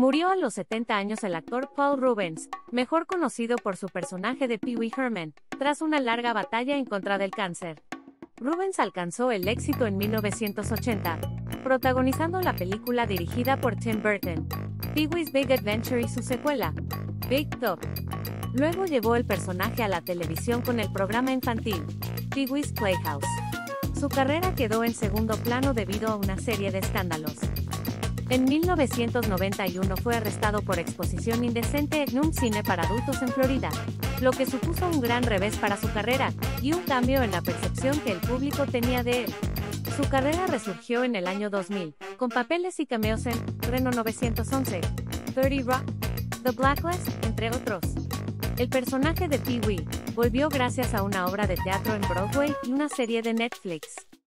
Murió a los 70 años el actor Paul Rubens, mejor conocido por su personaje de Pee Wee Herman, tras una larga batalla en contra del cáncer. Rubens alcanzó el éxito en 1980, protagonizando la película dirigida por Tim Burton, Pee Wee's Big Adventure y su secuela, Big Top. Luego llevó el personaje a la televisión con el programa infantil, Pee Wee's Playhouse. Su carrera quedó en segundo plano debido a una serie de escándalos. En 1991 fue arrestado por exposición indecente en un cine para adultos en Florida, lo que supuso un gran revés para su carrera y un cambio en la percepción que el público tenía de él. Su carrera resurgió en el año 2000, con papeles y cameos en Reno 911, 30 Rock, The Blacklist, entre otros. El personaje de Pee Wee volvió gracias a una obra de teatro en Broadway y una serie de Netflix.